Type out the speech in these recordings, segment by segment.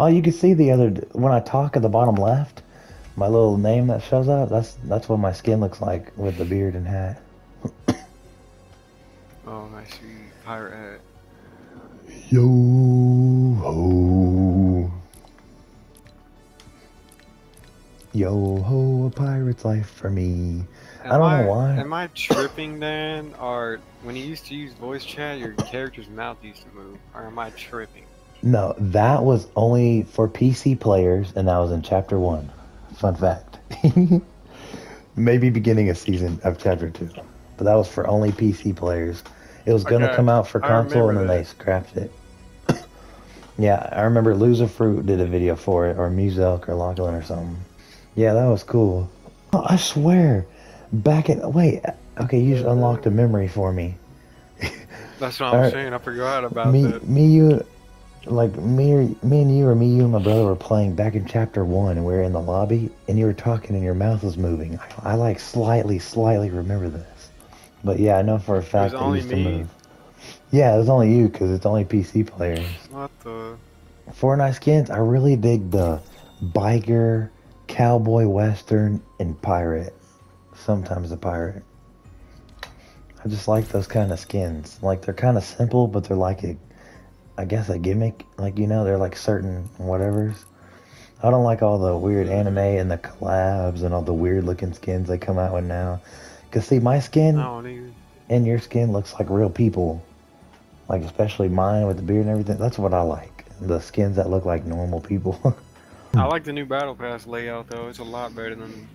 Oh, you can see the other when I talk at the bottom left, my little name that shows up. That's that's what my skin looks like with the beard and hat. Oh, I see. Pirate hat. Yo ho. Yo ho, a pirate's life for me. I don't know why. Am I tripping then? Or when you used to use voice chat, your character's mouth used to move? Or am I tripping? No, that was only for PC players, and that was in chapter one. Fun fact. Maybe beginning of season of chapter two, but that was for only PC players. It was gonna Okay, come out for console, and then they scrapped it. yeah, I remember Loser Fruit did a video for it, or Muselk, or Lachlan, or something. Yeah, that was cool. Oh, I swear, back in wait, okay, you just unlocked a memory for me. That's what I'm Alright. saying. I forgot about me, that. me, you, like me, me and you, or me, you and my brother were playing back in chapter one, and we were in the lobby, and you were talking, and your mouth was moving. I, I like slightly, slightly remember this, but yeah, I know for a fact that it only used to move. Yeah, it was only you, cause it's only PC players. What the? Fortnite skins, I really dig the biker, cowboy, western, and pirate. Sometimes a pirate. I just like those kind of skins. Like they're kind of simple, but they're like a, I guess a gimmick. Like you know, they're like certain whatevers. I don't like all the weird anime and the collabs and all the weird looking skins they come out with now. Cause see, my skin and your skin looks like real people. Like especially mine with the beard and everything. That's what I like. The skins that look like normal people. I like the new Battle Pass layout though. It's a lot better than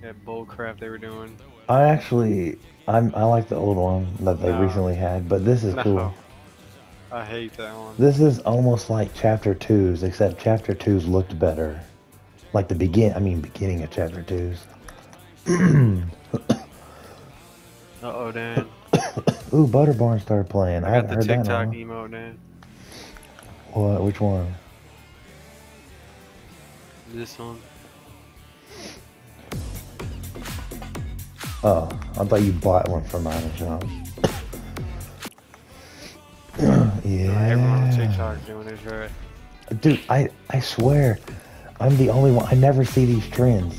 that bull crap they were doing. I actually, I'm, I like the old one that they No. recently had, but this is No. cool. I hate that one. This is almost like chapter twos, except chapter twos looked better. Like the begin, I mean beginning of chapter twos. Uh oh, Dan. Ooh, Butter Barn started playing. I, I haven't got the heard that in TikTok emote, Dan. What? Which one? This one. Oh, I thought you bought one from Iron Shop. Yeah. Everyone on TikTok doing this right. Dude, I I swear, I'm the only one. I never see these trends.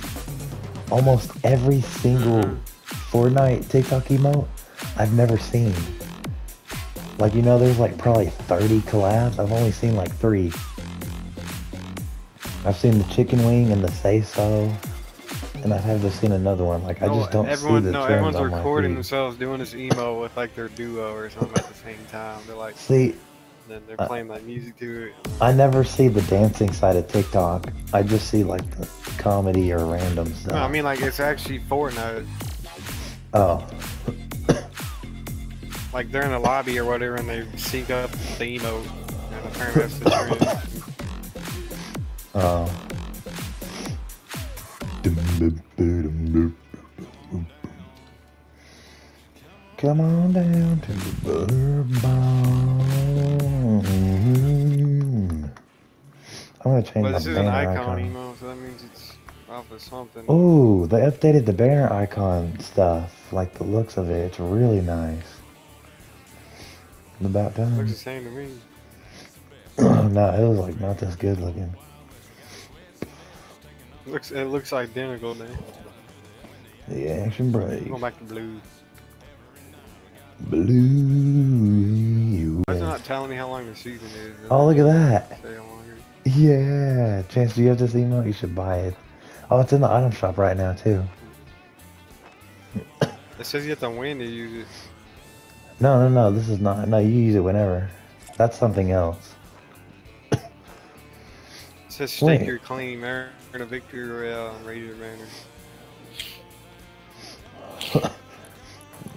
Almost every single Mhm. Fortnite TikTok emote, I've never seen. Like you know, there's like probably 30 collabs. I've only seen like three. I've seen the chicken wing and the say so, and I haven't seen another one. Like I just don't everyone, see the no, everyone's on recording themselves doing this emo with like their duo or something at the same time. They're like, See, then they're playing like music to it. I never see the dancing side of TikTok. I just see like the comedy or random stuff. No, I mean like it's actually Fortnite. oh, Like they're in a lobby or whatever, and they sync up the emote. And apparently that's the trend. oh. Come on down to the butter. I'm gonna change But this is an banner icon icon. emo, so that means it's off of something. Ooh, they updated the banner icon stuff. Like the looks of it, it's really nice. About Looks time. the same to me. no, it was like not this good looking. Looks it looks identical. Then The action break. going back to blue. Blue. Why is it not telling me how long the season is? Oh, look at that. Say how long it Yeah. Chance, do you have this emote? You should buy it. Oh, it's in the item shop right now, too. It says you have to win to use it. No, no, no. This is not. No, you use it whenever. That's something else. Says stake Wait. your claim, earn a victory royale, and raise your banner.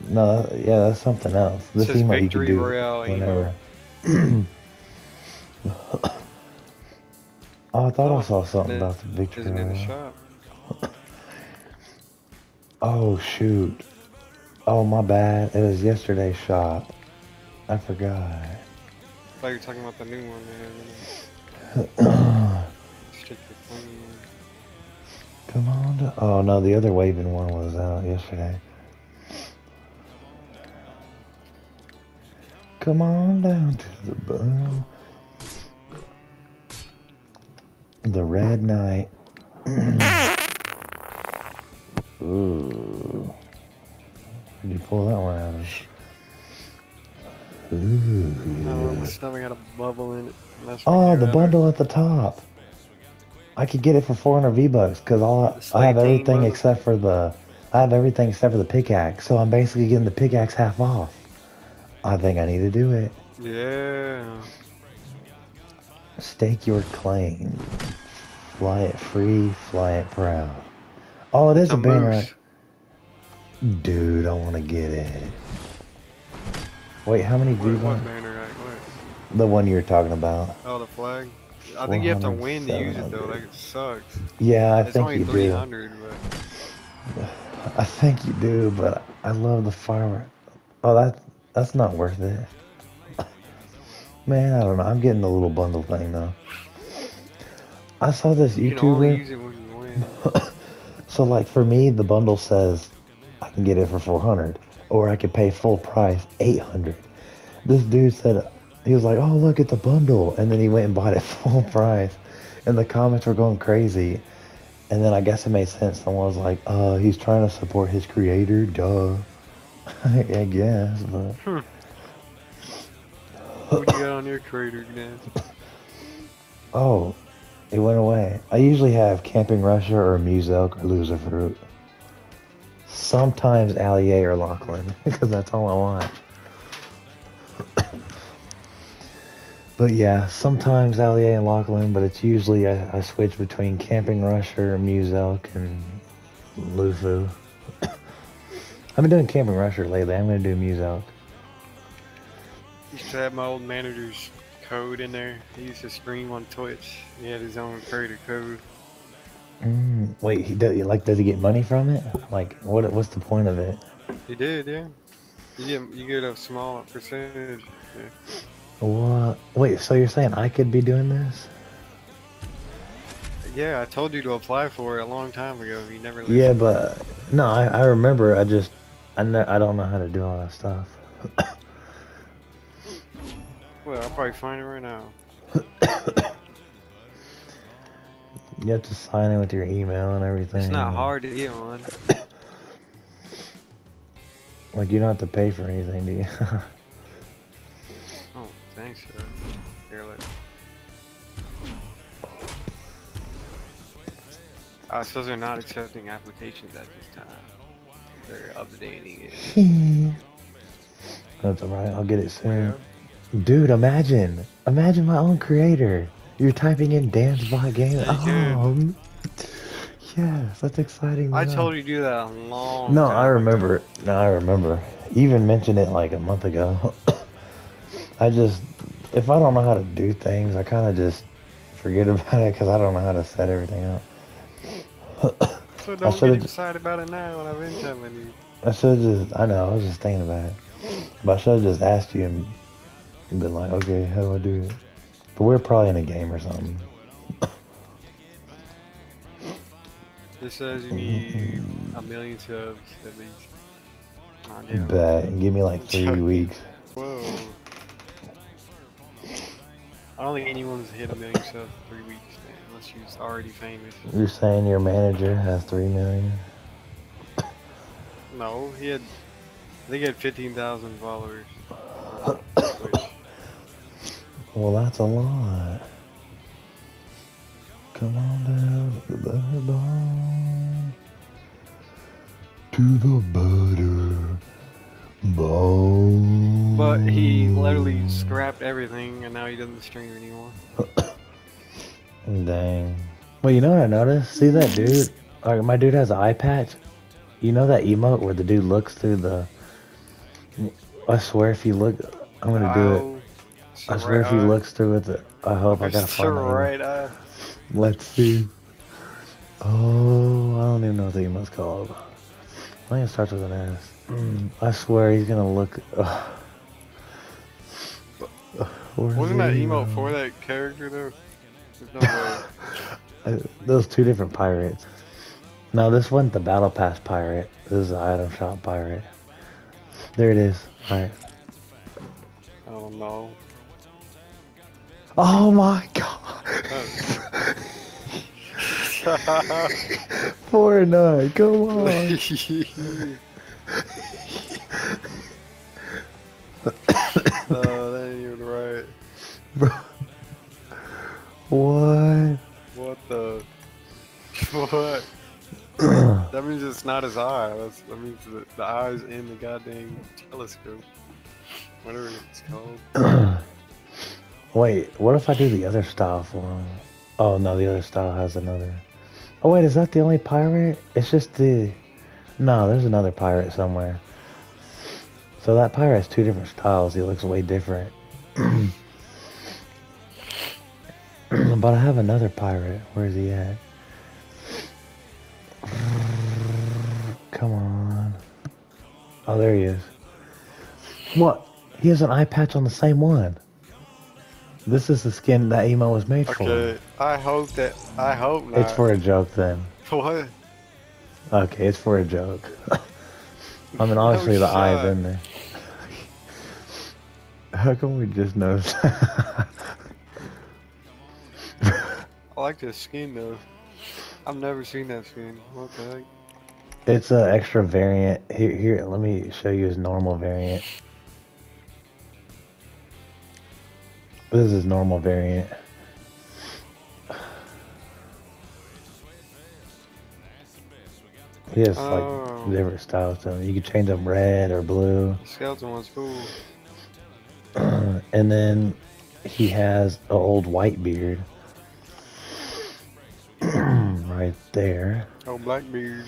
No, that- yeah, that's something else. This says emote you can do royale whenever. oh, I thought I saw something about the victory. Isn't in the shop. Oh shoot. Oh my bad. It was yesterday's shop. I forgot. I thought you were talking about the new one, man. On. Oh no, the other waving one was out yesterday. Come on down to the bottom. The Red Knight. Ooh. Where'd you pull that one out of? Oh, Ooh. my stomach had a bubble in it. Oh, the bundle at the top. I could get it for 400 V bucks because all I have everything bundle? except for the I have everything except for the pickaxe. So I'm basically getting the pickaxe half off. I think I need to do it. Yeah. Stake your claim. Fly it free, fly it proud. Oh, it is It's a banner. Dude, I want to get it. Wait, how many V Wait, what bucks? banner? Right? The one you were talking about. Oh, the flag. I think you have to win to use it though. Like it sucks. Yeah, I it's think you do. 300, but I think you do, but I love the firework. Oh, that that's not worth it. Man, I don't know. I'm getting the little bundle thing though. I saw this you YouTuber. use it when you. So like for me, the bundle says I can get it for 400, or I could pay full price 800. This dude said he was like, "Oh, look at the bundle," and then he went and bought it full price, and the comments were going crazy. And then I guess it made sense. Someone was like, "Uh, he's trying to support his creator, duh." I guess, but what you got on your creator, Dan? oh, it went away. I usually have Camping Russia or Muselk or Loser Fruit. Sometimes Ali-A or Lachlan, because that's all I want. but yeah, sometimes Ali-A and Lachlan, but it's usually I, I switch between Camping Rusher, or Muselk and Lufu. I've been doing Camping Rusher lately. I'm going to do Muselk. used to have my old manager's code in there. He used to stream on Twitch. He had his own creator code. Mm, wait, he does, like, does he get money from it? Like, what? What's the point of it? He did, yeah. You get you get a small percentage. Yeah. What? Wait, so you're saying I could be doing this? Yeah, I told you to apply for it a long time ago. You never listened. Yeah, but no, I, I remember. I just I know I don't know how to do all that stuff. Well, I'll probably find it right now. You have to sign in with your email and everything. It's not hard to get on. Like you don't have to pay for anything, do you? Oh, thanks. Uh, here, look. Uh, says they're not accepting applications at this time. They're updating it. That's alright. I'll get it soon. Dude, imagine, imagine my own creator. You're typing in Dan's Bot Game. Um, yeah, you can. Oh, m- yes, that's exciting. I told you to do that a long No, time I ago. remember. No, I remember. Even mentioned it like a month ago. I just, if I don't know how to do things, I kind of just forget about it because I don't know how to set everything up. So don't should've get excited about it now when I've been telling you. I should have just, I know, I was just thinking about it. But I should have just asked you and been like, okay, how do I do it? But we're probably in a game or something. It says you need a million subs at least. Damn. Bet. Give me like three weeks. Whoa. I don't think anyone's hit a million subs in three weeks, man, unless you're already famous. You're saying your manager has three million? No, he had. I think he had 15,000 followers. on Twitch. Well, that's a lot. Come on down to the butter. To the butter. But he literally scrapped everything and now he doesn't stream anymore. Dang. Well, you know what I noticed? See that dude? Like, my dude has an eye patch. You know that emote where the dude looks through the. I swear, if you look, I'm gonna do it. I swear, if he looks through it, I hope I gotta find emote. right eye. Let's see. Oh, I don't even know what the emote's called. I think it starts with an S. Mm, I swear he's gonna look. Uh, Wasn't that emote for that character though? There's no way. Those two different pirates. No, this wasn't the battle pass pirate. This is the item shop pirate. There it is. Alright. Oh no. Oh my god. Oh. Four and nine. Come on. no, that ain't even right. Bro. What? What the? What? that means it's not his eye. That's, that means the, the eye's in the goddamn telescope. Whatever it's called. wait, what if I do the other style for him? Oh no, the other style has another. Oh wait, is that the only pirate? It's just the. No, there's another pirate somewhere. So that pirate has two different styles. He looks way different. but I have another pirate. Where's he at? Come on. Oh, there he is. What? He has an eye patch on the same one. This is the skin that emo was made okay, for. I hope that. I hope not. It's for a joke then. What? Okay, it's for a joke. I mean, obviously No the eye's shot. in there. How come we just noticed? I like this skin though. I've never seen that skin. What the heck? it's an extra variant. Here, here, let me show you his normal variant. This is normal variant. He has Oh. like different styles to him. You can change them red or blue. The skeleton one's cool. and then he has an old white beard. right there. Oh, Blackbeard.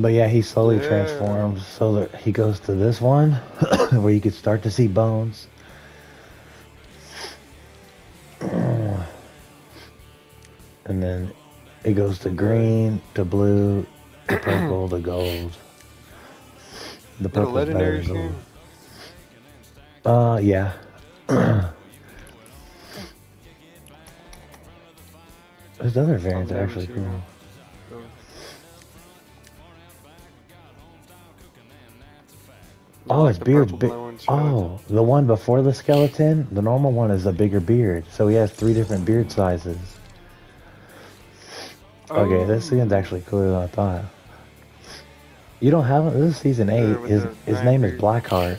But yeah, he slowly Yeah. transforms so that he goes to this one where you could start to see bones. And then it goes to green, to blue, to purple, to gold. The purple legendary better than skin. gold. Uh, yeah. His other variants are actually cool. Oh, his beard's big. Oh, the one before the skeleton, the normal one is a bigger beard. So he has three different beard sizes. Okay, this oh. season's actually cooler than I thought. You don't have? This is season 8. His, his name is. Blackheart.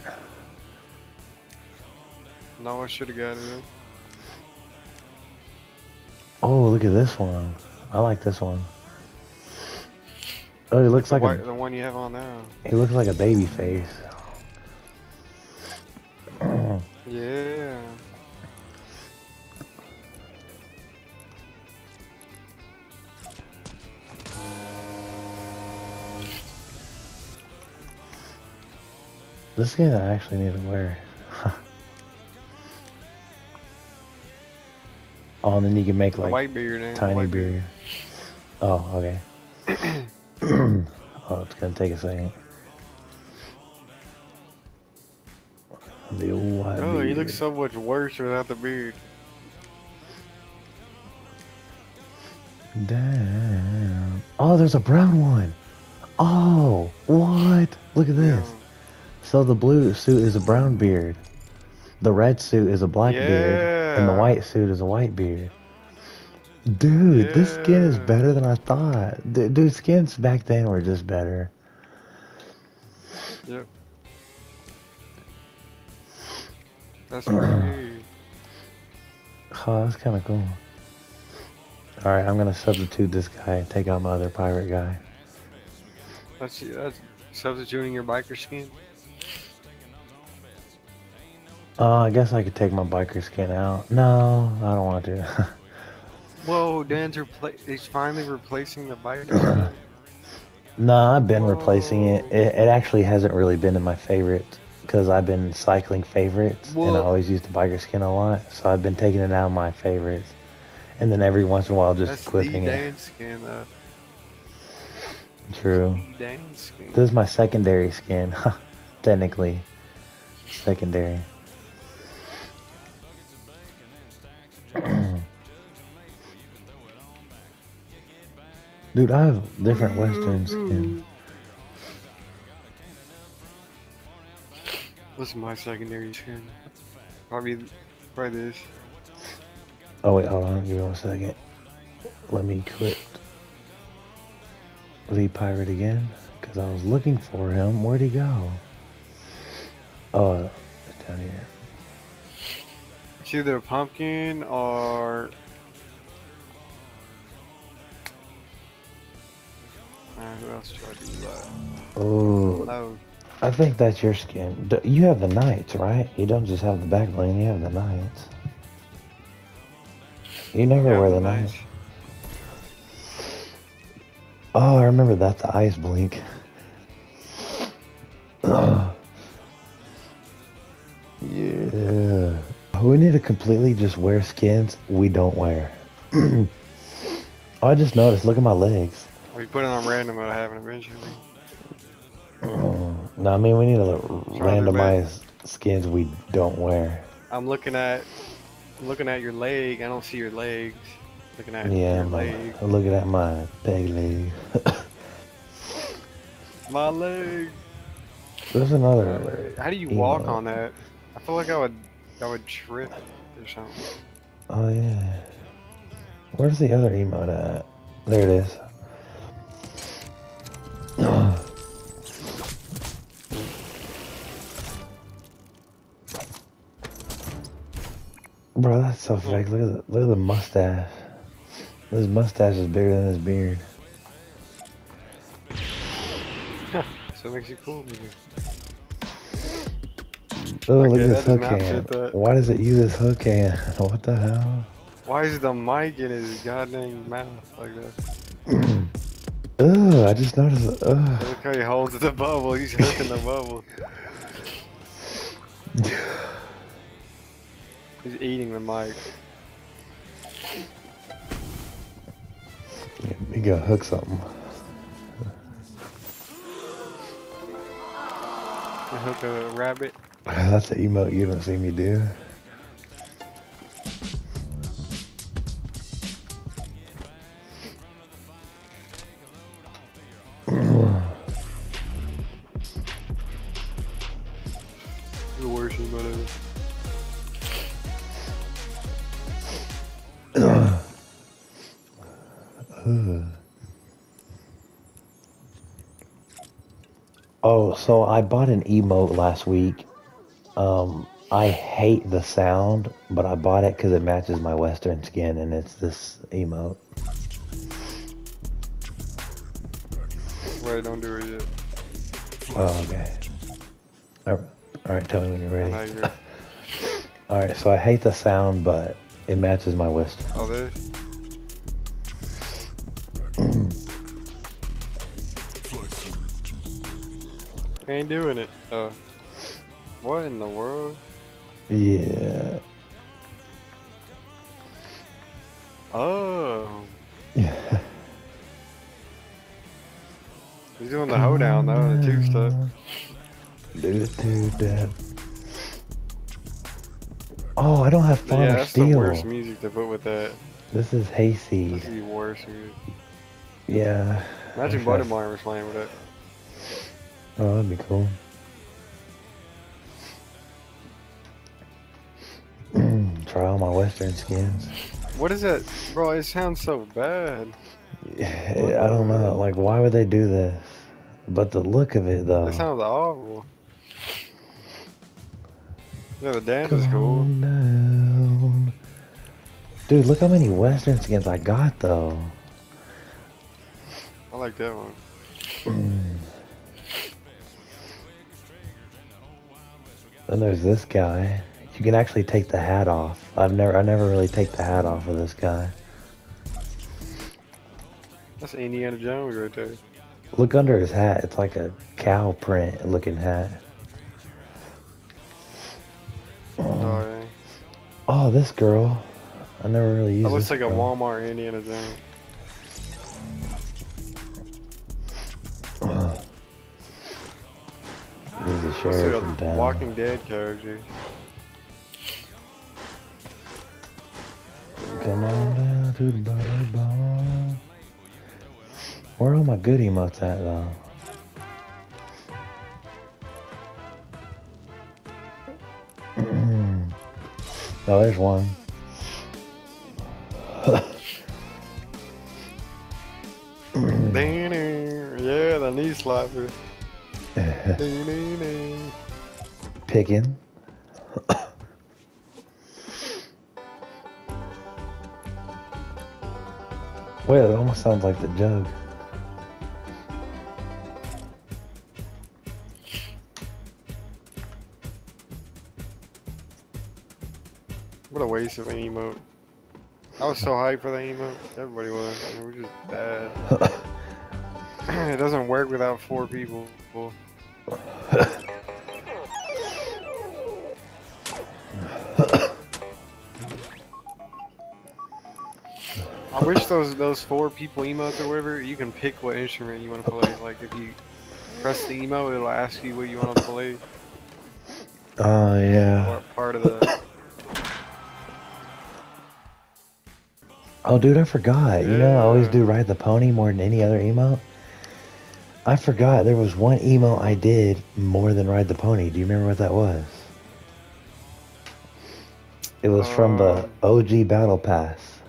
No, I should have got it. Oh, look at this one. I like this one. Oh, he looks like white, a, the one you have on now. he looks like a baby face. Yeah. This skin I actually need to wear. oh, and then you can make like white beard, eh? Tiny white beard. Oh, okay. oh, it's gonna take a second. The old white Oh, he beard. looks so much worse without the beard. Damn. Oh, there's a brown one. Oh, what? Look at this. Yeah. So the blue suit is a brown beard. The red suit is a black beard. And the white suit is a white beard. Dude, this skin is better than I thought. Dude, skins back then were just better. Yep. That's weird. Oh, that's kind of cool. Alright, I'm gonna substitute this guy and take out my other pirate guy. That's that's substituting your biker skin. Uh, I guess I could take my biker skin out. No, I don't want to. Whoa, Dan's repla- he's finally replacing the biker skin. no, I've been replacing it. It. It actually hasn't really been in my favorites because I've been cycling favorites and I always use the biker skin a lot. So I've been taking it out of my favorites. And then every once in a while just That's equipping it. Skin, uh, True. Skin. This is my secondary skin. Technically. Secondary. Dude, I have different western skins. This is my secondary skin. Probably, probably this. Oh wait, hold on, give me one second. Let me quit the pirate again, because I was looking for him. Where'd he go? Oh, it's down here. It's either a pumpkin or. Uh, who else tried to do that? Oh, Oh, I think that's your skin. You have the knights, right? You don't just have the back bling, you have the knights. You never wear the knights. Oh, I remember that, the ice blink. yeah. We need to completely just wear skins we don't wear. Oh, I just noticed, look at my legs. We put it on random mode, haven't eventually. Oh, no, I mean, we need to randomize skins we don't wear. I'm looking at, looking at your leg. I don't see your legs. Looking at Yeah, your my, leg. looking at my peg leg. My leg. There's another. Uh, how do you walk on that? I feel like I would, I would trip or something. Oh yeah. Where's the other emote at? There it is. Bro, that's so fake. Look at the look at the mustache. His mustache is bigger than his beard. So it makes you cool. Maybe. Oh, look at this hook fit hand. Why does it use this hook hand? What the hell? Why is the mic in his goddamn mouth like that? Ugh, I just noticed. Ugh. Look how he holds the bubble. He's hooking the bubble. He's eating the mic. You gotta hook something. You hook a rabbit. That's an emote you don't see me do. So I bought an emote last week. Um, I hate the sound, but I bought it because it matches my Western skin, and it's this emote. Wait, don't do it yet. Oh, okay. All right, tell me when you're ready. All right, so I hate the sound, but it matches my Western. Oh, this. Ain't doing it. Uh, what in the world? Yeah. Oh, Yeah. he's doing the hoedown though, the two step. Do do that. Oh, I don't have Yeah, Farmer that's the Steel. worst music to put with that. This is Hayseed. the worst music. Yeah. Imagine Wish Buttermire was playing with it. Oh, that'd be cool. Try all my Western skins. What is that, bro? It sounds so bad. Yeah, I don't know. Like, why would they do this? But the look of it, though. It sounds awful. Yeah, the dance is cool. Down. Dude, look how many Western skins I got, though. I like that one. Mm. Then there's this guy. You can actually take the hat off. I've never, I never really take the hat off of this guy. That's Indiana Jones right there. Look under his hat. It's like a cow print looking hat. Oh. Oh, this girl. I never really used That looks like a. Walmart Indiana Jones. Sheriff in town. Walking Dead character. Come on down to the butter bar. Where are all my good emotes at, though? Hmm. oh, there's one. yeah, the knee slapper. Picking. Wait, it almost sounds like the jug. What a waste of an emote. I was so hyped for the emote. Everybody was. I mean, we're just bad. it doesn't work without four people. I wish those those four people emotes or whatever, you can pick what instrument you want to play. Like if you press the emote, it'll ask you what you want to play. Oh yeah. Or part of the. Oh dude, I forgot. You know, I always do ride the pony more than any other emote. I forgot there was one emote I did more than ride the pony. Do you remember what that was? It was from the Um. OG Battle Pass.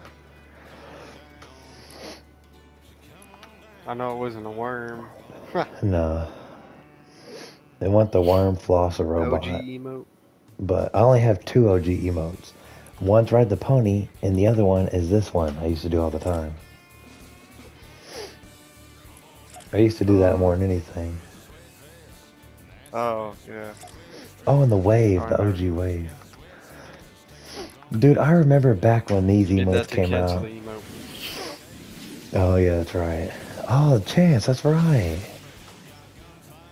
I know it wasn't a worm. No. They want the worm floss The robot. OG emote. But I only have two OG emotes. One's ride the pony, and the other one is this one I used to do all the time. I used to do that more than anything. Oh yeah. Oh, and the wave, I the know. OG wave. Dude, I remember back when these Did emotes that to came out. the emote. Oh yeah, that's right. Oh, Chance, that's right.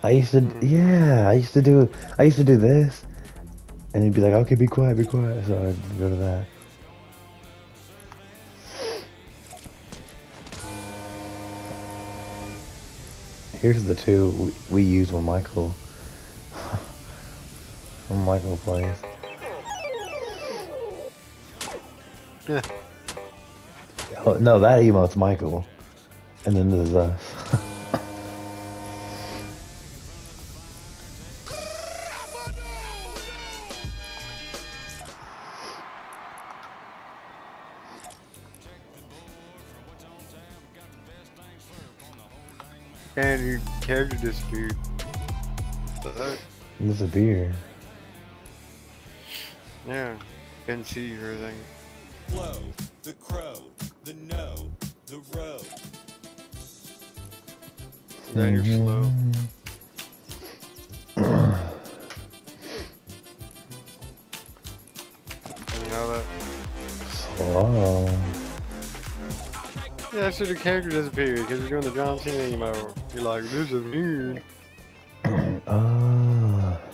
I used to, Mhm. yeah, I used to do, I used to do this, and he'd be like, "Okay, be quiet, be quiet." So I'd go to that. Here's the two we, we use when Michael, when Michael plays. Yeah. Oh, no, that emote's Michael, and then there's us. And your character disappeared. What the heck? There's a beer. Yeah. Couldn't see everything. or. Flow, the crow, the no, the road. Then you're slow. Mm-hmm. So the character disappeared because you're doing the John Cena emo. You're like, this is weird. Ah.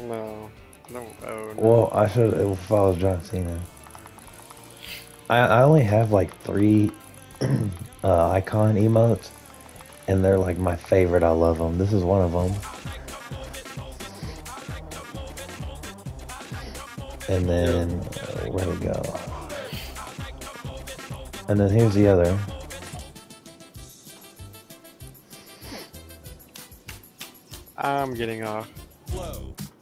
No. No. Oh, no. Well, I should if I was John Cena. I I only have like three uh, icon emotes, and they're like my favorite. I love them. This is one of them. And then uh, where'd it go? And then here's the other. I'm getting off.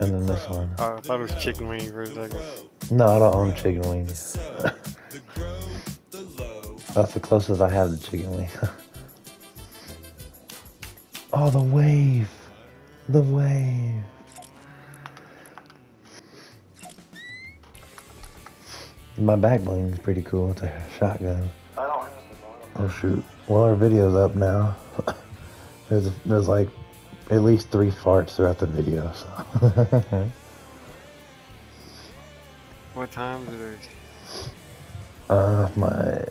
And then this one. Oh, I thought it was chicken wing for a second. No, I don't own chicken wings. so, the grove, the low. That's the closest I have to chicken wing. oh, the wave. The wave. My back bling is pretty cool. It's a shotgun. Oh shoot. Well, our video's up now. there's there's like at least three farts throughout the video. So. What time is it? Uh, if my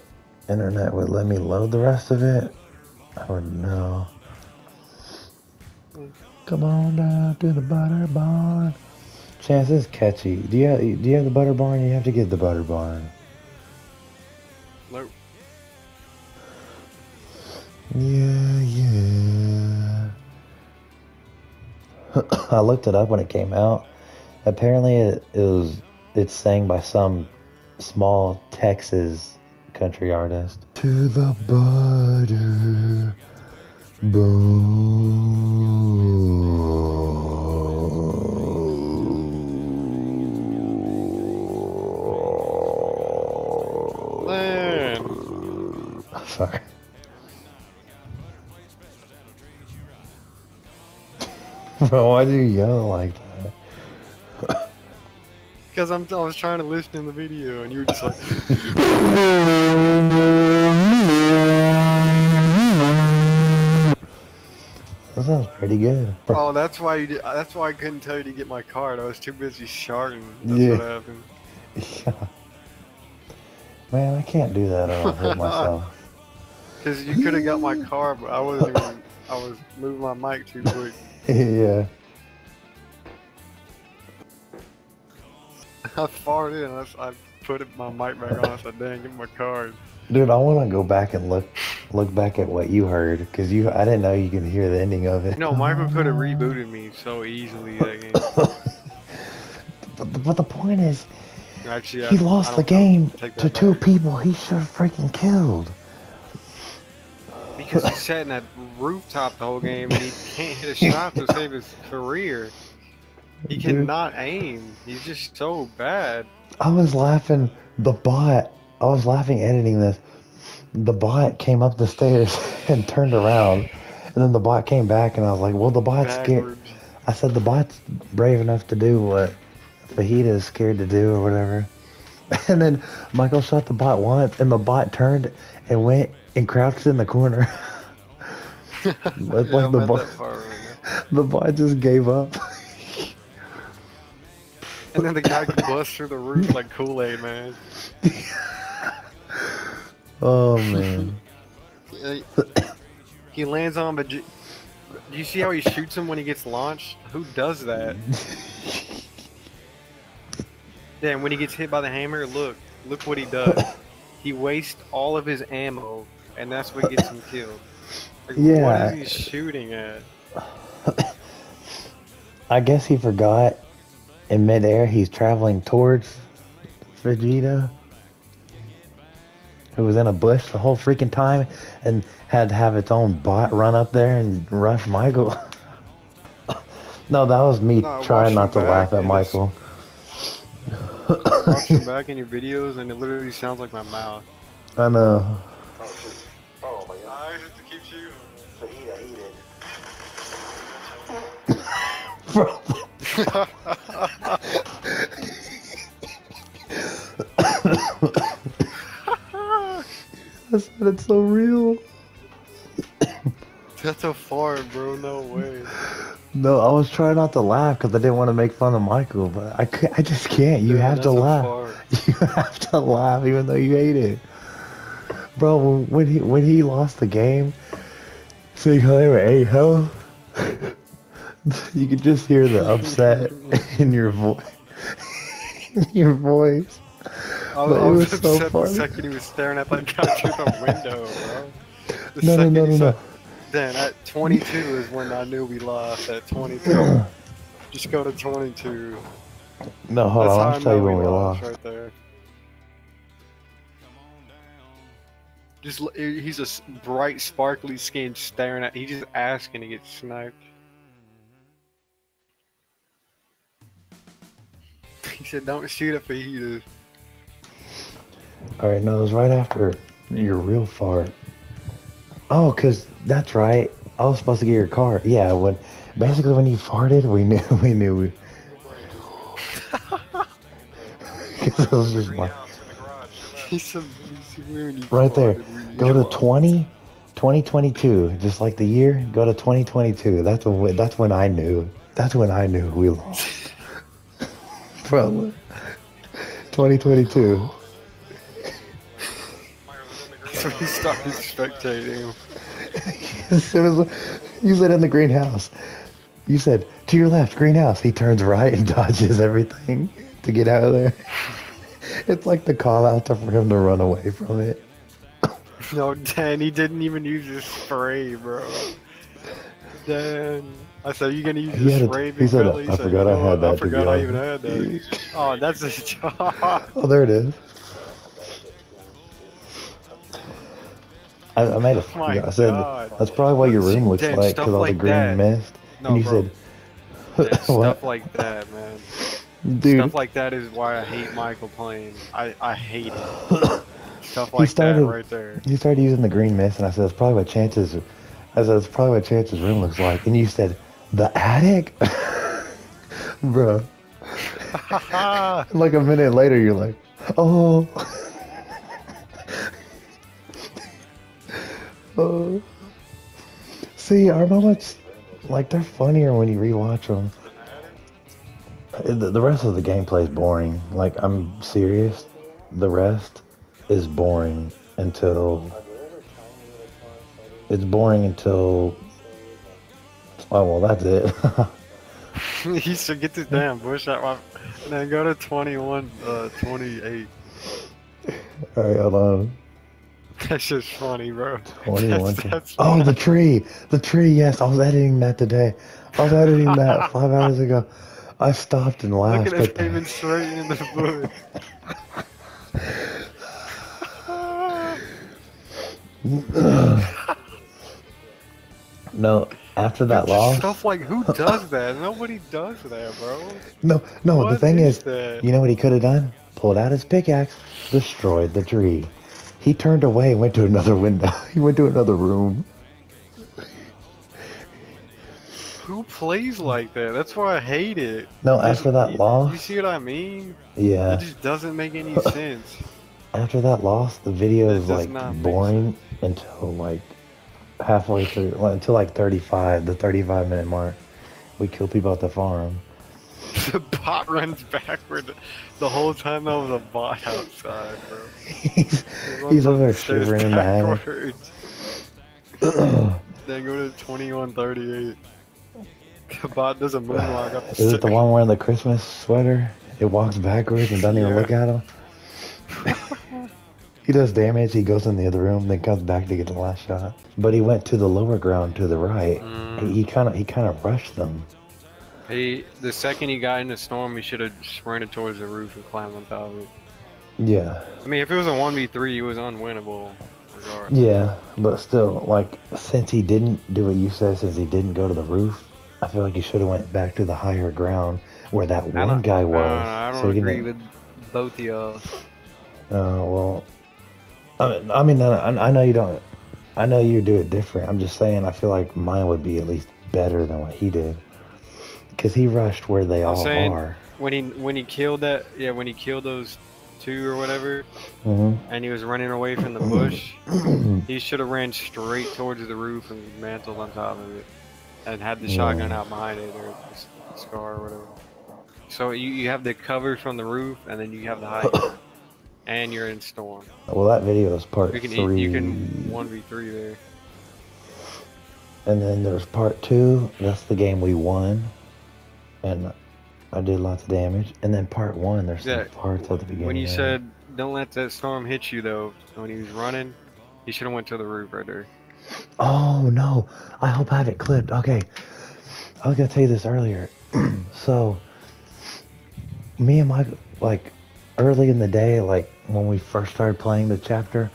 internet would let me load the rest of it, I would know. Come on down to the butter barn. Chance is catchy. Do you have, do you have the butter barn? You have to get the butter barn. Yeah, yeah. I looked it up when it came out. Apparently, it, it was it's sang by some small Texas country artist. To the butter Sorry. Bro, why do you yell like that? Because I'm, I was trying to listen in the video, and you were just like, That sounds pretty good. "Oh, that's why you did, that's why I couldn't tell you to get my card. I was too busy sharting. That's Yeah. what happened." Yeah. Man, I can't do that I'll hurt myself. Because you could have got my car, but I wasn't even. I was moving my mic too quick. yeah. I farted and I, I put it, my mic back on. I said, "Dang, get my card." Dude, I want to go back and look look back at what you heard because you I didn't know you could hear the ending of it. No, Michael could have rebooted me so easily that game. but, but the point is, Actually, he I lost the game to that two people he should have freaking killed. Because he sat in that rooftop the whole game and he can't hit a shot to save his career. He Dude. cannot aim. He's just so bad. I was laughing. The bot. I was laughing editing this. The bot came up the stairs and turned around, and then the bot came back, and I was like, "Well, the bot's scared." I said the bot's brave enough to do what Fajita is scared to do or whatever. And then Michael shot the bot once, and the bot turned and went and crouched in the corner. Like the at bot, that part right now. the just gave up. And then the guy could bust through the roof like Kool-Aid, man. Oh man. He- He lands on, but do you see how he shoots him when he gets launched? Who does that? Damn, when he gets hit by the hammer, look, look what he does. He wastes all of his ammo, and that's what gets him killed. Like, Yeah. What is he shooting at? I guess he forgot in midair he's traveling towards Vegeta, who was in a bush the whole freaking time and had to have its own bot run up there and rush Michael. no, that was me No, trying not to laugh at Michael. Watch your back in your videos, and it literally sounds like my mouth. I know. Bro, said it's so real. That's a fart, bro. No way. No, I was trying not to laugh because I didn't want to make fun of Michael, but I, cou- I just can't. You Dude, have to laugh. fart. You have to laugh even though you hate it. Bro, when, when he when he lost the game, saying how they were eight hell, you could just hear the upset in your voice. your voice. I was, I it was was so upset the second he was staring at that guy through the window, bro. The No, no, no, no, no. Then at 22 is when I knew we lost. At 22, just go to 22. No, hold That's on. I'll tell you when we lost. right there. Just he's a bright, sparkly skin staring at. He's just asking to get sniped. He said, "Don't shoot at fajitas." All right, no, it was right after your real fart. Oh, cause that's right. I was supposed to get your car. Yeah, when basically when you farted, we knew we knew we. Cause it was just like He said, "You see me when you right there. Go to knew." 20, 2022, just like the year. Go to 2022. That's when that's when I knew. That's when I knew we lost. Bro, 2022. So he started spectating. As soon as you said in the greenhouse, you said to your left, greenhouse. He turns right and dodges everything to get out of there. It's like the call out to for him to run away from it. No, Dan, he didn't even use his spray, bro. Dan, I said, you gonna use He had a- spray, he said, fella?" He "I forgot I oh, had what? I that, be forgot I even had that. oh, that's his job. Oh, there it is. I, I made a. Oh I said God. that's probably what your room looks like because all the like green that. mist. No, and you bro. said, stuff like that, man. dude? Stuff like that is why I hate Michael playing. I, I hate it. Stuff He like started- that right there. You started using the green mist, and I said, "It's probably what Chance's." I said, "It's probably what Chance's room looks like," and you said, "The attic." Bruh. Like a minute later, you're like, "Oh." oh. See, our moments, like they're funnier when you rewatch them. Uh, the, the rest of the gameplay is boring. Like I'm serious. The rest is boring until it's boring until. Oh well, that's it. he should get this damn bush out. my- And then go to 21, uh, 28. All right, hold on. That's just funny, bro. 21. That's, that's oh, the tree. The tree, yes. I was editing that today. I was editing that five hours ago. I stopped and laughed. Look at it aiming straight in the bush. no, after that loss. Stuff like who does that? Nobody does that, bro. No, no, the thing is, that? you know what he could have done? Pulled out his pickaxe, destroyed the tree. He turned away and went to another window. He went to another room. Who plays like that? That's why I hate it. No, after that you- loss- You see what I mean? Yeah. It just doesn't make any sense. After that loss, the video is like boring until like halfway through, well, until like 35, the 35 minute mark. We kill people at the farm. the bot runs backward the whole time there was a bot outside, bro. he's, he's over there shivering in the then go to 2138. The bot does a moonwalk up the Is it the one wearing the Christmas sweater? It walks backwards and doesn't even Yeah. look at him. he does damage. He goes in the other room, then comes back to get the last shot. But he went to the lower ground to the right. Mm. He kind of he kind of rushed them. He, the second he got in the storm, he should have sprinted towards the roof and climbed on top of it. Yeah, I mean, if it was a 1v3, it was unwinnable. regardless. yeah, but still, like since he didn't do what you said, since he didn't go to the roof, I feel like he should have went back to the higher ground where that one guy was. don't, I don't so agree with both of y'all. Uh, well, I mean, I mean, I, know you don't. I know you do it different. I'm just saying. I feel like mine would be at least better than what he did, because he rushed where they I'm all saying- are. When he when he killed that, yeah, when he killed those two or whatever, hmm and he was running away from the bush, he should have ran straight towards the roof and mantled on top of it, and had the shotgun out behind it or the scar or whatever. So you, you have the cover from the roof, and then you have the height, and you're in storm. well, that video is part You can three, you can one v three there. and then there's part two. That's the game we won, and I did lots of damage. And then part one, there's some parts at the beginning. When you it. said don't let that storm hit you though, when he was running, he should have went to the roof right there. Oh no! I hope I have it clipped. Okay, I was gonna tell you this earlier. so, me and my like, early in the day, like when we first started playing the chapter.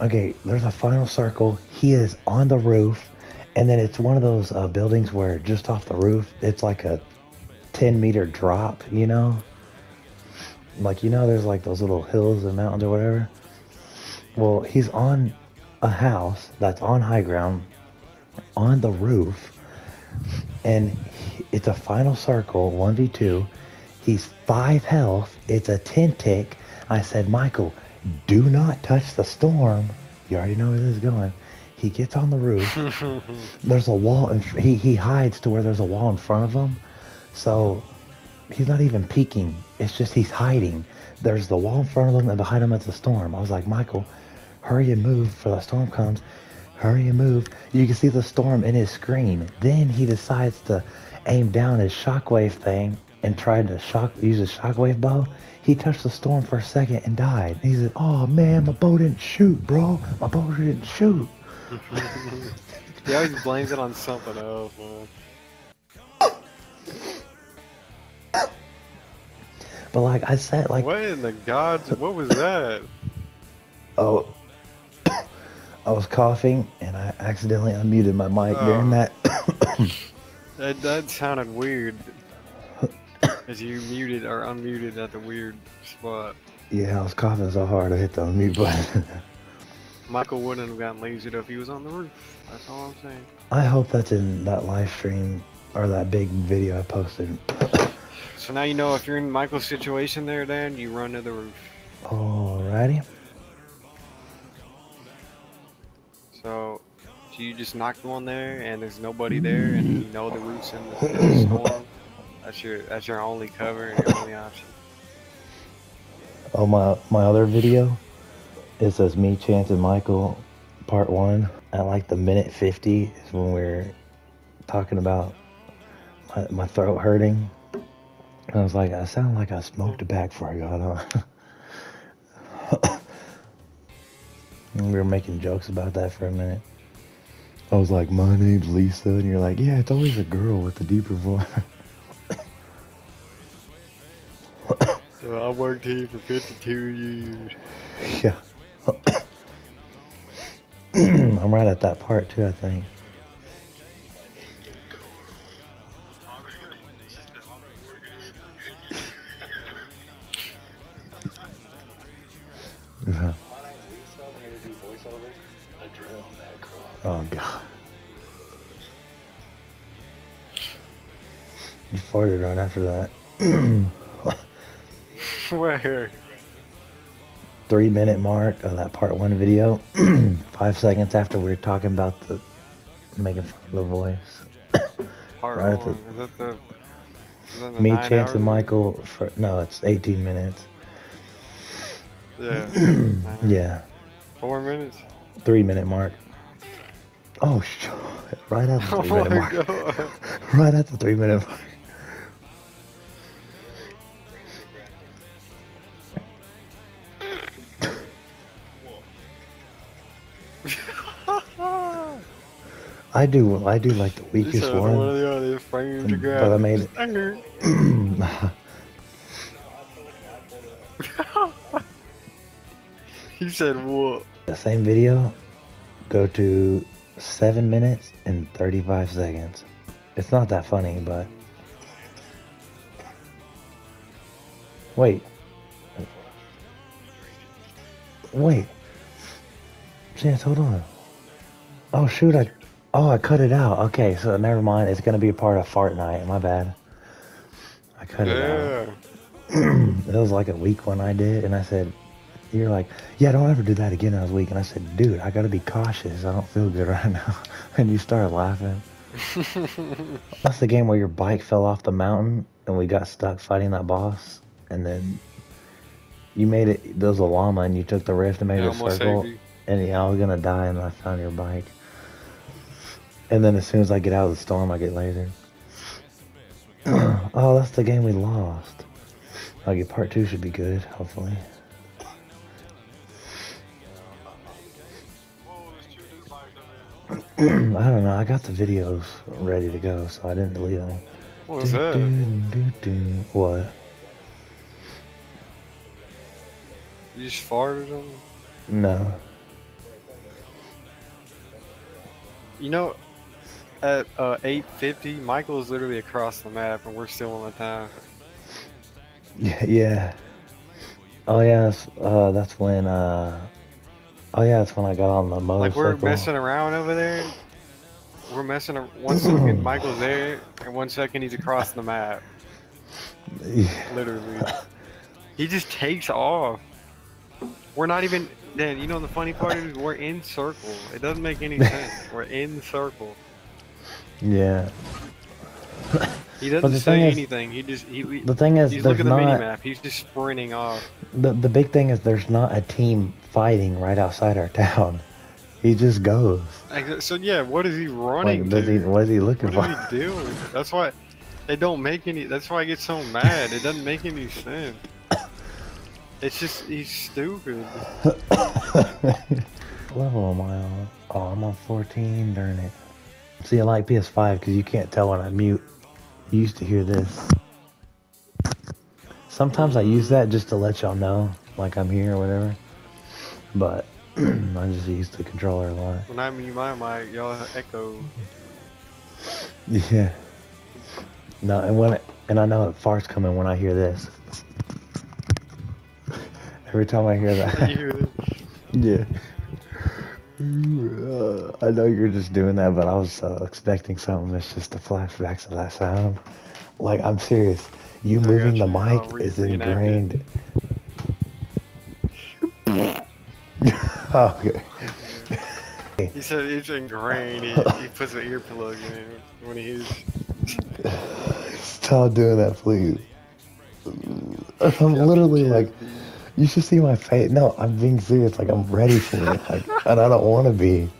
Okay, there's a final circle. He is on the roof, and then it's one of those uh, buildings where just off the roof, it's like a 10 meter drop. You know, like you know, there's like those little hills and mountains or whatever. Well, he's on a house that's on high ground on the roof and it's a final circle 1v2 he's five health it's a 10 tick i said michael do not touch the storm. You already know where this is going. He gets on the roof. There's a wall and he, he hides to where there's a wall in front of him. So he's not even peeking. It's just he's hiding. There's the wall in front of him and behind him is the storm. I was like michael hurry and move before the storm comes. Hurry and move. You can see the storm in his screen. Then he decides to aim down his shockwave thing and try to shock use his shockwave bow he touched the storm for a second and died he said oh man my bow didn't shoot bro my bow didn't shoot he always blames it on something else, man. but like i said like What in the gods? What was that? Oh, I was coughing and I accidentally unmuted my mic Oh. during that. That that sounded weird. As you muted or unmuted at the weird spot. Yeah, I was coughing so hard I hit the mute button. Michael wouldn't have gotten lasered if he was on the roof. That's all I'm saying. I hope that's in that live stream or that big video I posted. So now you know if you're in Michael's situation there, Dan, you run to the roof. Alrighty. So, so you just knock one there, and there's nobody there, and you know the roof's in the, in the storm. That's your that's your only cover and your only option. Oh my my other video. It says me, Chance, and Michael, part one. At like the minute fifty is when we're talking about my, my throat hurting. And I was like, I sound like I smoked a bag before I got on. we were making jokes about that for a minute. I was like, my name's Lisa, and you're like, yeah, it's always a girl with a deeper voice. I worked here for 52 years. Yeah. I'm right at that part too, I think. Yeah. Oh god. You farted right after that. Where? three minute mark of that part one video. Five seconds after we were talking about the making fun of the voice. Part Right one. Is that the? Is that the Me, Chance, and? Michael. For, no, it's 18 minutes. Yeah. Yeah, Four minutes. three minute mark. Oh, sh- right at the Oh three my minute mark. Right at the three minute mark. I do. I do like the weakest one one. the other to But. I made it. He said what? the same video, go to seven minutes and 35 seconds. It's not that funny, but wait, wait, Chance, hold on. Oh shoot, I oh I cut it out. Okay, so never mind. It's gonna be a part of FARTnite. My bad. I cut it out. Yeah. it was like a week when I did, and I said, "You're like, yeah, don't ever do that again." I was weak, and I said, "Dude, I gotta be cautious. I don't feel good right now." and you started laughing. That's the game where your bike fell off the mountain, and we got stuck fighting that boss, and then you made it. There was a llama, and you took the rift and made Yeah, a circle. And yeah, I was gonna die, and I found your bike. And then as soon as I get out of the storm, I get lasered. oh, that's the game we lost. Okay, part two should be good, hopefully. I don't know. I got the videos ready to go, so I didn't delete them. What was Do, that? do, do. What? You just farted something? No. You know, at uh, 8:50, Michael is literally across the map, and we're still on the time. Yeah, yeah. Oh yeah, that's, uh, that's when. Uh, oh yeah, that's when I got on the Like we're messing around over there. We're messing. ar- One second Michael's there, and one second he's across the map. Yeah. Literally, he just takes off. We're not even. Dan, you know the funny part is we're in circle. It doesn't make any sense. We're in circle. Yeah. He doesn't say thing is- anything. He just he. he The thing is, he's there's looking at the mini not map. He's just sprinting off. the the big thing is there's not a team fighting right outside our town. He just goes. So yeah, what is he running Like, does to? he? What is he looking What for? is he doing? That's why it don't make any. That's why I get so mad. It doesn't make any sense. It's just he's stupid. level am I on? Oh, I'm on 14. Darn it. See, I like PS5 because you can't tell when I mute. You used to hear this. Sometimes I use that just to let y'all know, like I'm here or whatever. But I just use the controller a lot. When I mute my mic, y'all echo. Yeah. No, and when it, and I know it farts coming when I hear this. Every time I hear You that. hear that? yeah. I know you're just doing that, but I was uh, expecting something that's just the flashbacks of that sound. Like, I'm serious. You I moving the you. I'll mic is ingrained. oh, okay. He said it's ingrained. He, he puts an earplug in when he hears. Stop doing that, please. I'm literally like, you should see my face. No, I'm being serious. Like, I'm ready for it. Like, and I don't want to be.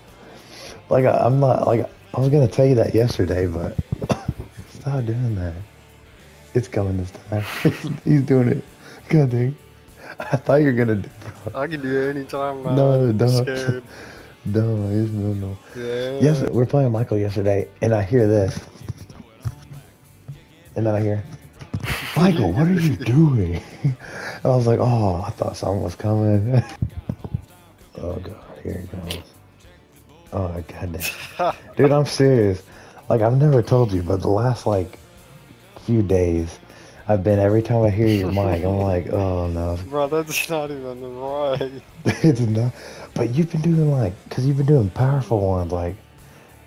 Like, I, I'm not, like, I was going to tell you that yesterday, but stop doing that. It's coming this time. He's doing it. God dang. I thought you were going to do I can do it anytime. Now. No, don't. Scared. No, no, no. Yeah. Yes, we're playing Michael yesterday, and I hear this. And then I hear, Michael, what are you doing? And I was like, oh, I thought something was coming. oh, God, here it goes. Oh, God damn. Dude, I'm serious. Like, I've never told you, but the last, like, few days, I've been, every time I hear your mic, I'm like, oh, no. Bro, that's not even right. it's not. But you've been doing like, cause you've been doing powerful ones. Like,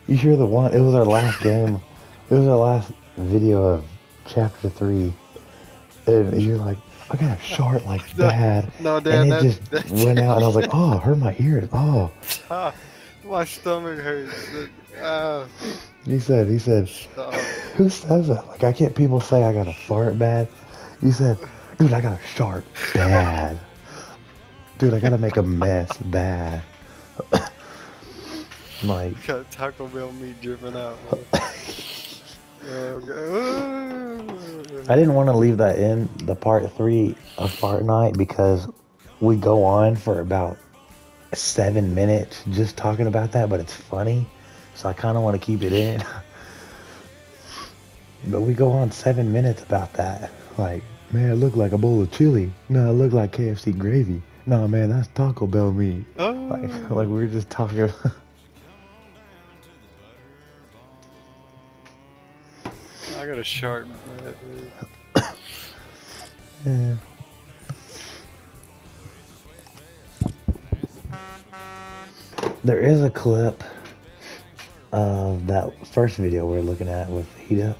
you hear the one. It was our last game. It was our last video of chapter three, and you're like, I got a short like No, bad, No, and it that, just that's went out, and I was like, oh, hurt my ears. Oh, Ah, my stomach hurts. Ah, he said, he said, stop. who says that? Like, I can't. People say I got a fart bad. You said, dude, I got a sharp bad. Dude, I gotta make a mess bad. like. Got Taco Bell meat dripping out. man. Okay. I didn't want to leave that in the part three of Fortnite because we go on for about seven minutes just talking about that, but it's funny, so I kind of want to keep it in. but we go on seven minutes about that, like, man, it looked like a bowl of chili. No, it looked like KFC gravy. No, man, that's Taco Bell meat. Oh. Like, like we were just talking. Got a sharp. bad, yeah. There is a clip of that first video we are looking at with Hita.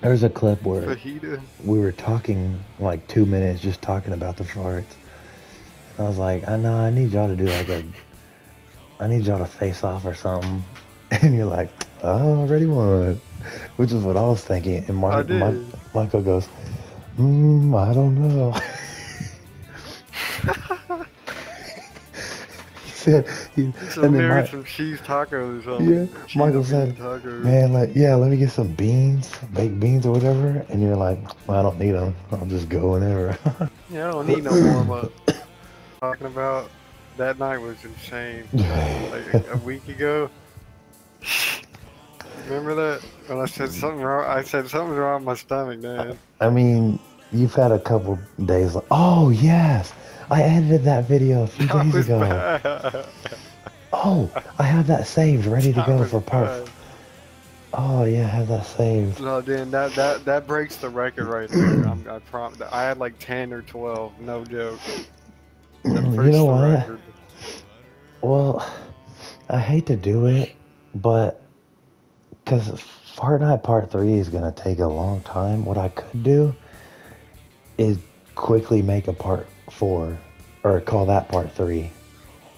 There's a clip where Fajita. we were talking like two minutes just talking about the farts. I was like, I know I need y'all to do like a I need y'all to face off or something. And you're like, I already won. Which is what I was thinking. And Mark, Michael goes, mm, I don't know. he said, he, Some and then some cheese tacos or something. Yeah, Cheese Michael said, tacos. man, like, yeah, let me get some beans, baked beans or whatever. And you're like, well, I don't need them. I'll just go whenever. Yeah, I don't need no warm up. Talking about that night was insane. Like a week ago. Remember that when I said something wrong? I said something's wrong with my stomach, man. I mean, you've had a couple days. Like, oh yes, I edited that video a few That days ago. bad. Oh, I have that saved, ready to That go for part. Oh yeah, I have that saved. No, Dan, that that that breaks the record right there. I'm, I prom- I had like ten or twelve, no joke. Mm, you know what? record. Well, I hate to do it, but because Fortnite Part 3 is going to take a long time, what I could do is quickly make a Part 4, or call that Part 3,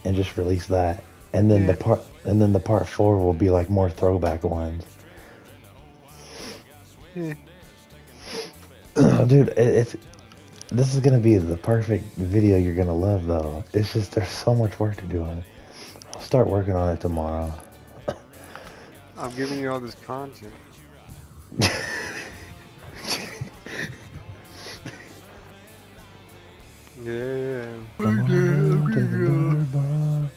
and just release that. And then the part, and then the part four will be like more throwback ones. Yeah. Hmm. Dude, it, it's this is gonna be the perfect video you're gonna love though. It's just there's so much work to do on it. I'll start working on it tomorrow. I'm giving you all this content. Yeah. Come on down to the bar.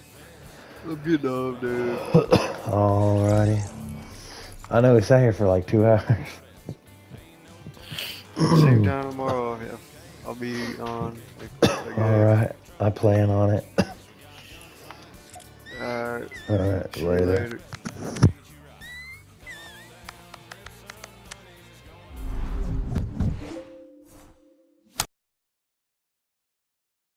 I'm getting off, dude. Alrighty. I know we sat here for like two hours. Same time tomorrow. Yeah. I'll be on. Alright, I plan on it. Alright. Alright, later. later.